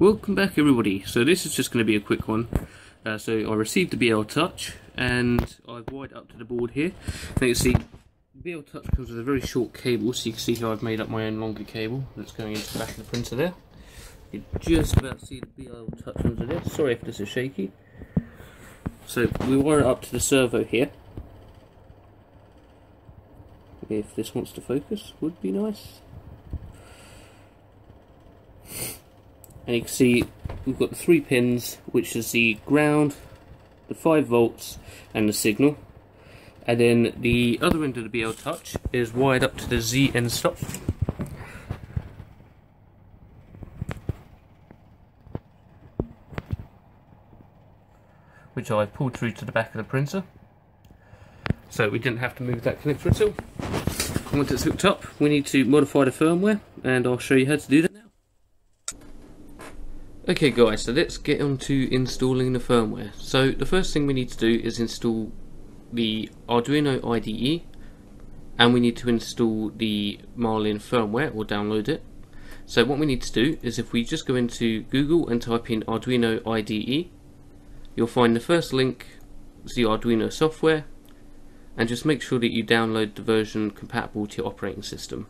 Welcome back everybody. So this is just going to be a quick one. Uh, so I received the BL Touch and I've wired up to the board here. Now you see BL Touch comes with a very short cable so you can see how I've made up my own longer cable that's going into the back of the printer there. You just about see the BL Touch under there. Sorry if this is shaky. So we wire it up to the servo here. If this wants to focus, would be nice. And you can see we've got the three pins which is the ground the 5 volts and the signal. And then the other end of the BL Touch is wired up to the Z end stop. Which I've pulled through to the back of the printer. So we didn't have to move that connector at all. Once it's hooked up we need to modify the firmware and I'll show you how to do that Okay guys, so let's get on to installing the firmware. So the first thing we need to do is install the Arduino IDE and we need to install the Marlin firmware or download it. So what we need to do is if we just go into Google and type in Arduino IDE, you'll find the first link is the Arduino software and just make sure that you download the version compatible to your operating system.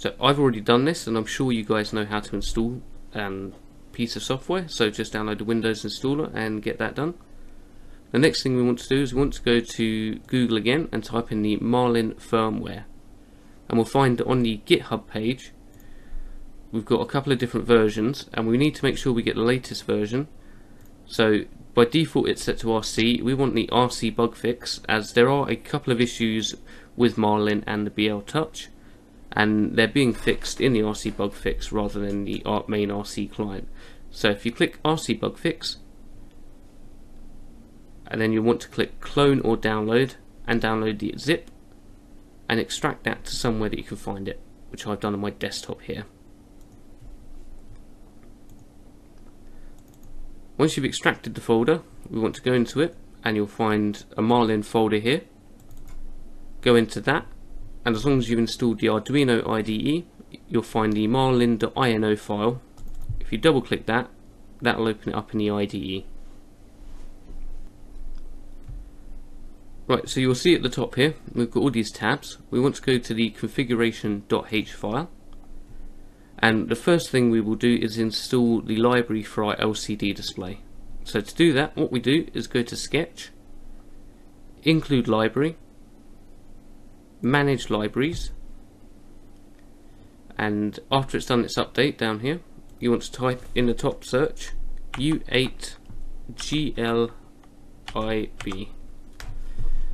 So I've already done this and I'm sure you guys know how to install a um, piece of software. So just download the Windows installer and get that done. The next thing we want to do is we want to go to Google again and type in the Marlin firmware. And we'll find on the GitHub page we've got a couple of different versions and we need to make sure we get the latest version. So by default it's set to RC we want the RC bug fix as there are a couple of issues with Marlin and the BL Touch and they're being fixed in the RC bug fix rather than the main RC client. So if you click RC bug fix and then you want to click clone or download and download the zip and extract that to somewhere that you can find it which I've done on my desktop here. Once you've extracted the folder we want to go into it and you'll find a Marlin folder here. Go into that and as long as you've installed the Arduino IDE you'll find the marlin.ino file. If you double click that that'll open it up in the IDE right so you'll see at the top here we've got all these tabs. We want to go to the configuration.h file. And the first thing we will do is install the library for our LCD display. So to do that what we do is go to sketch include library manage libraries. And after it's done its update down here you want to type in the top search U8 GLIB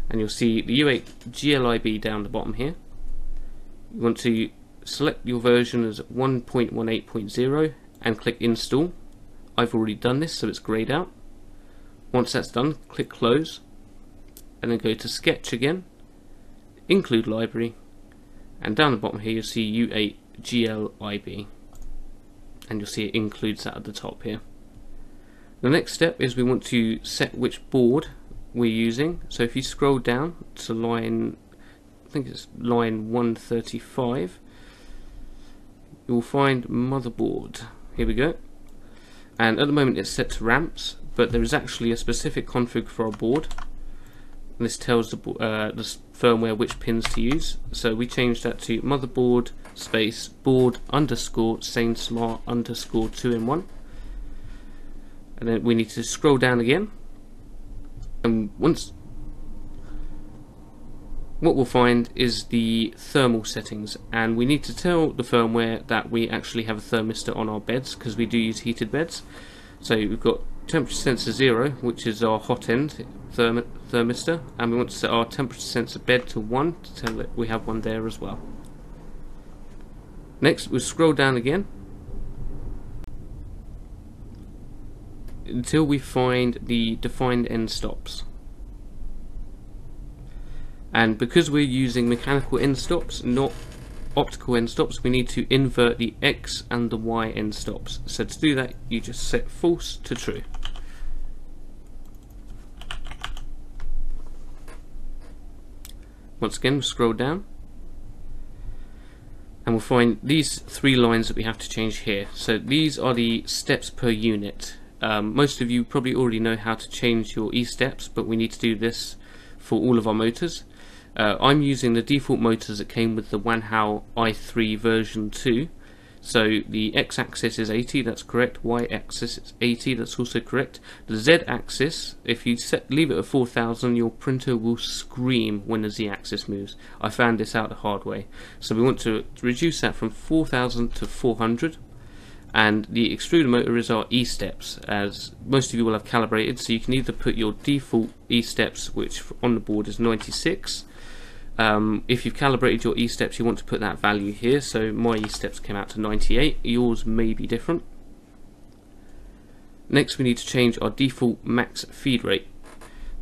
and you'll see the U8 GLIB down the bottom here. You want to select your version as 1.18.0 and click install. I've already done this so it's grayed out. Once that's done click close and then go to sketch again include library and down the bottom here you'll see U8 GLIB and you'll see it includes that at the top here. The next step is we want to set which board we're using. So if you scroll down to line I think it's line 135 you'll find motherboard. Here we go. And at the moment it's set to ramps but there is actually a specific config for our board this tells the, uh, the firmware which pins to use. So we change that to motherboard space board underscore SainSmart underscore 2 in 1. And then we need to scroll down again. And once what we'll find is the thermal settings and we need to tell the firmware that we actually have a thermistor on our beds because we do use heated beds so we've got temperature sensor 0 which is our hot end therm thermistor and we want to set our temperature sensor bed to 1 to tell it we have one there as well. Next we'll scroll down again. Until we find the defined end stops. And because we're using mechanical end stops not optical end stops we need to invert the X and the Y end stops. So to do that you just set false to true Once again, scroll down. And we'll find these three lines that we have to change here. So these are the steps per unit. Um, most of you probably already know how to change your E-steps, but we need to do this for all of our motors. Uh, I'm using the default motors that came with the Wanhao i3 version 2. So the x-axis is 80, that's correct. Y-axis is 80, that's also correct. The z-axis, if you set, leave it at 4000, your printer will scream when the z-axis moves. I found this out the hard way. So we want to reduce that from 4000 to 400. And the extruder motor is our E-steps, as most of you will have calibrated. So you can either put your default E-steps, which on the board is 96, um, if you've calibrated your E-steps, you want to put that value here. So my E-steps came out to 98. Yours may be different. Next, we need to change our default max feed rate.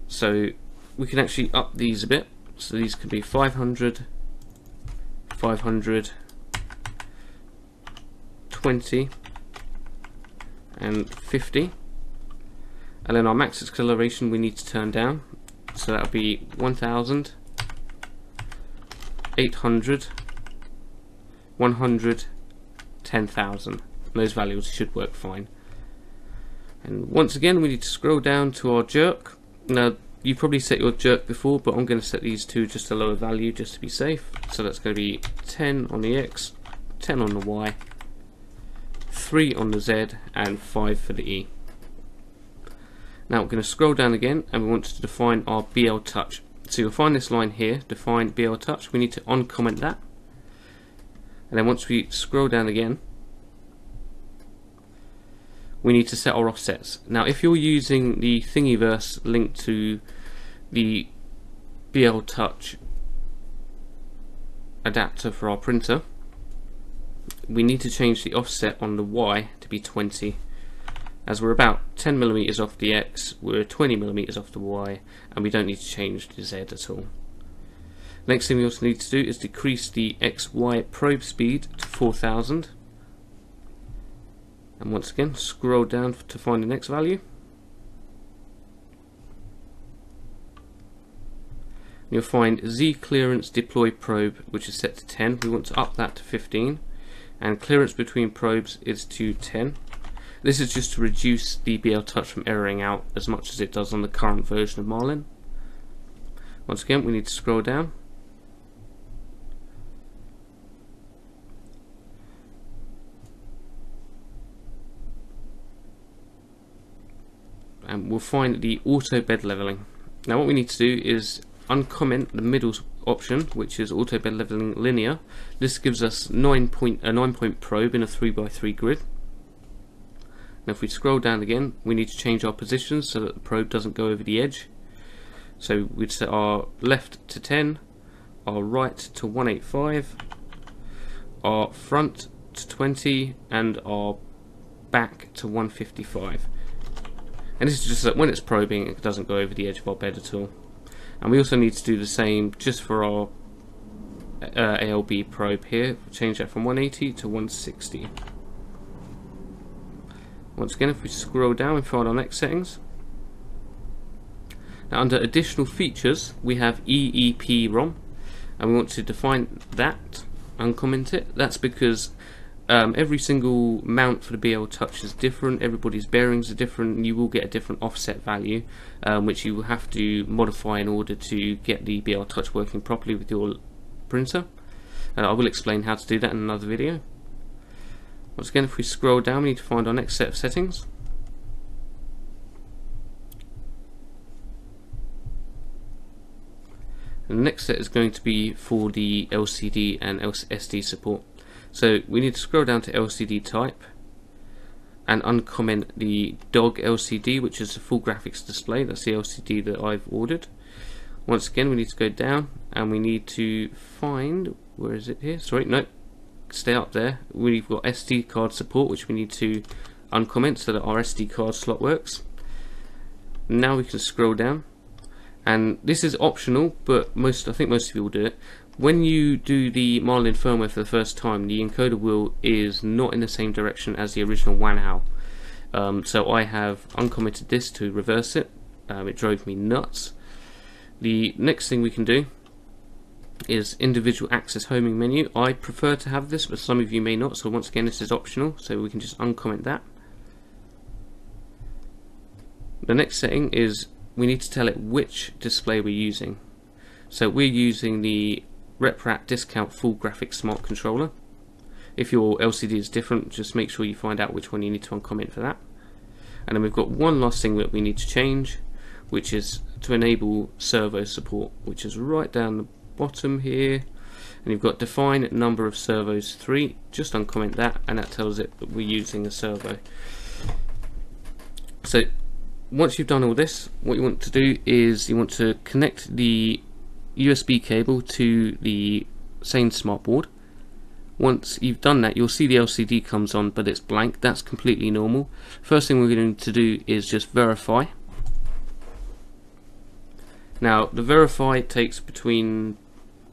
So we can actually up these a bit. So these can be 500, 500, 20, and 50. And then our max acceleration we need to turn down. So that'll be 1000. 800, 100, 10,000. Those values should work fine. And once again, we need to scroll down to our jerk. Now, you probably set your jerk before, but I'm going to set these to just a lower value just to be safe. So that's going to be 10 on the X, 10 on the Y, 3 on the Z, and 5 for the E. Now we're going to scroll down again and we want to define our BL touch. So you'll find this line here, define BL touch. We need to uncomment that. And then once we scroll down again, we need to set our offsets. Now if you're using the Thingiverse link to the BL Touch adapter for our printer, we need to change the offset on the Y to be 20 as we're about 10 millimeters off the X, we're 20 millimeters off the Y, and we don't need to change the Z at all. Next thing we also need to do is decrease the XY probe speed to 4000. And once again, scroll down to find the next value. You'll find Z clearance deploy probe, which is set to 10. We want to up that to 15. And clearance between probes is to 10. This is just to reduce the BL Touch from erroring out as much as it does on the current version of Marlin. Once again, we need to scroll down. And we'll find the auto bed leveling. Now what we need to do is uncomment the middle option, which is auto bed leveling linear. This gives us nine point, a 9 point probe in a 3x3 grid. Now if we scroll down again, we need to change our positions so that the probe doesn't go over the edge. So we'd set our left to 10, our right to 185, our front to 20, and our back to 155. And this is just that when it's probing, it doesn't go over the edge of our bed at all. And we also need to do the same just for our uh, ALB probe here. Change that from 180 to 160. Once again, if we scroll down and find our next settings, now under additional features, we have EEPROM, and we want to define that, uncomment it. That's because um, every single mount for the BL Touch is different, everybody's bearings are different, and you will get a different offset value, um, which you will have to modify in order to get the BL Touch working properly with your printer. Uh, I will explain how to do that in another video. Once again, if we scroll down, we need to find our next set of settings. And the next set is going to be for the LCD and SD support. So we need to scroll down to LCD type and uncomment the dog LCD, which is a full graphics display. That's the LCD that I've ordered. Once again, we need to go down and we need to find, where is it here? Sorry, no, stay up there. We've got SD card support, which we need to uncomment so that our SD card slot works. Now we can scroll down, and this is optional, but most I think most people do it. When you do the Marlin firmware for the first time, the encoder wheel is not in the same direction as the original Wanhao. Um, so I have uncommented this to reverse it. Um, it drove me nuts. The next thing we can do is individual axis homing menu. I prefer to have this, but some of you may not. So once again, this is optional, so we can just uncomment that. The next setting is we need to tell it which display we're using. So we're using the RepRap Discount Full Graphics Smart Controller. If your LCD is different, just make sure you find out which one you need to uncomment for that. And then we've got one last thing that we need to change, which is to enable servo support, which is right down the bottom here. And you've got define number of servos 3, just uncomment that, and that tells it that we're using a servo. So once you've done all this, what you want to do is you want to connect the USB cable to the SainSmart board. Once you've done that, you'll see the LCD comes on, but it's blank. That's completely normal. First thing we're going to do is just verify. Now, the verify takes between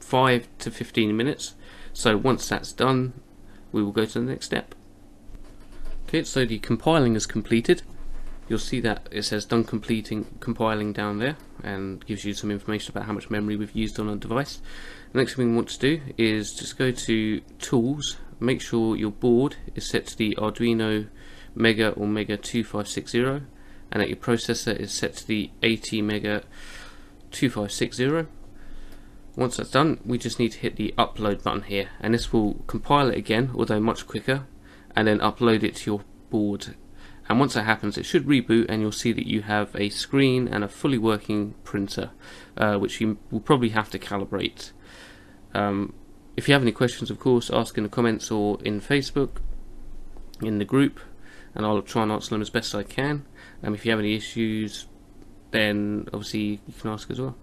5 to 15 minutes. So once that's done, we will go to the next step. Okay, so the compiling is completed you'll see that it says done completing compiling down there and gives you some information about how much memory we've used on a device. The next thing we want to do is just go to tools, make sure your board is set to the Arduino Mega or Mega 2560 and that your processor is set to the ATmega 2560. Once that's done, we just need to hit the upload button here and this will compile it again, although much quicker, and then upload it to your board. And once that happens it should reboot and you'll see that you have a screen and a fully working printer uh, which you will probably have to calibrate. Um, if you have any questions of course ask in the comments or in Facebook in the group and I'll try and answer them as best I can. Um, if you have any issues then obviously you can ask as well